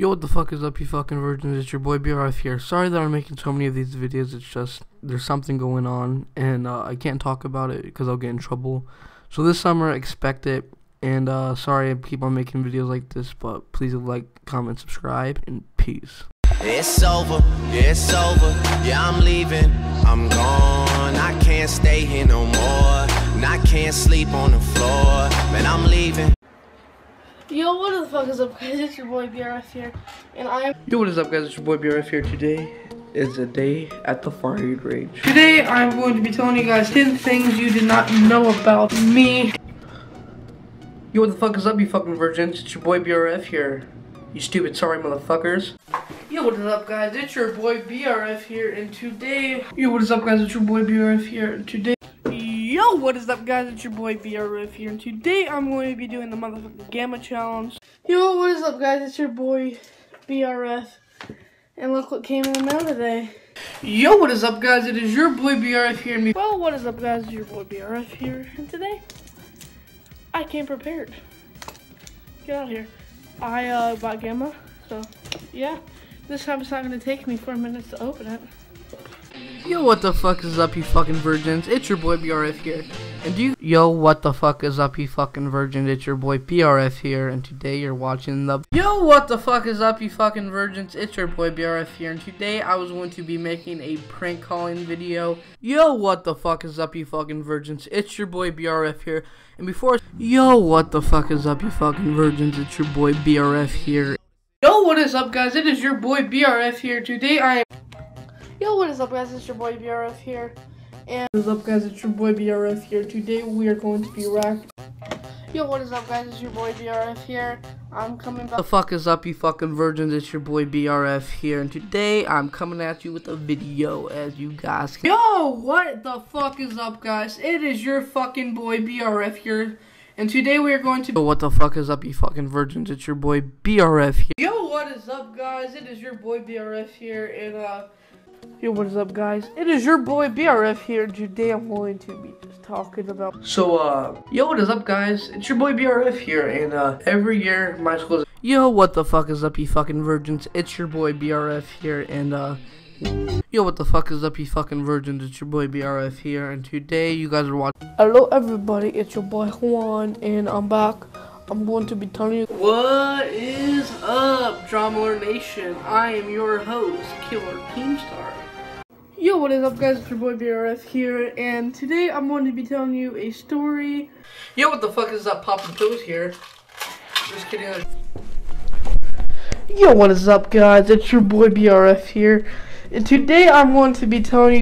Yo, what the fuck is up, you fucking virgins? It's your boy BRF here. Sorry that I'm making so many of these videos. It's just there's something going on, and uh, I can't talk about it because I'll get in trouble. So this summer, expect it. And uh, sorry I keep on making videos like this, but please like, comment, subscribe, and peace. It's over, it's over. Yeah, I'm leaving. I'm gone. I can't stay here no more. And I can't sleep on the floor. Man, I'm leaving. Yo, what the fuck is up, guys? It's your boy BRF here, and I'm. Yo, what is up, guys? It's your boy BRF here. Today is a day at the firing range. Today, I'm going to be telling you guys 10 things you did not know about me. Yo, what the fuck is up, you fucking virgins? It's your boy BRF here. You stupid sorry motherfuckers. Yo, what is up, guys? It's your boy BRF here, and today. Yo, what is up, guys? It's your boy BRF here, and today. Yo, what is up, guys? It's your boy BRF here, and today I'm going to be doing the motherfucking Gamma Challenge. Yo, what is up, guys? It's your boy BRF, and look what came in the mail today. Yo, what is up, guys? It is your boy BRF here, and me. Well, what is up, guys? It's your boy BRF here, and today I came prepared. Get out of here. I uh, bought Gamma, so yeah. This time it's not gonna take me four minutes to open it. Yo, what the fuck is up, you fucking virgins? It's your boy BRF here. And you. Yo, what the fuck is up, you fucking virgins? It's your boy BRF here, and today you're watching the. Yo, what the fuck is up, you fucking virgins? It's your boy BRF here, and today I was going to be making a prank calling video. Yo, what the fuck is up, you fucking virgins? It's your boy BRF here. And before. Yo, what the fuck is up, you fucking virgins? It's your boy BRF here. Yo, what is up, guys? It is your boy BRF here. Today I am. Yo, what is up, guys? It's your boy BRF here, and What is up, guys? It's your boy BRF here. Today we are going to be racked. yo, what is up, guys? It's your boy BRF here. I'm coming back. The fuck is up, you fucking virgins? It's your boy BRF here, and today I'm coming at you with a video, as you guys. Can Yo, what the fuck is up, guys? It is your fucking boy BRF here, and today we are going to. Yo, what the fuck is up, you fucking virgins? It's your boy BRF here. Yo, what is up, guys? It is your boy BRF here, and uh. Yo, what is up, guys? It is your boy BRF here. and Today I'm going to be just talking about. So, uh, yo, what is up, guys? It's your boy BRF here, and, uh, every year my school is. Yo, what the fuck is up, you fucking virgins? It's your boy BRF here, and, uh. Yo, what the fuck is up, you fucking virgins? It's your boy BRF here, and today you guys are watching. Hello, everybody. It's your boy Juan, and I'm back. I'm going to be telling you. What is up, Drama Nation? I am your host, Killer Keemstar. Yo, what is up, guys? It's your boy BRF here, and today I'm going to be telling you a story. Yo, what the fuck is up, Poppin' Pills here? Just kidding. Yo, what is up, guys? It's your boy BRF here, and today I'm going to be telling you.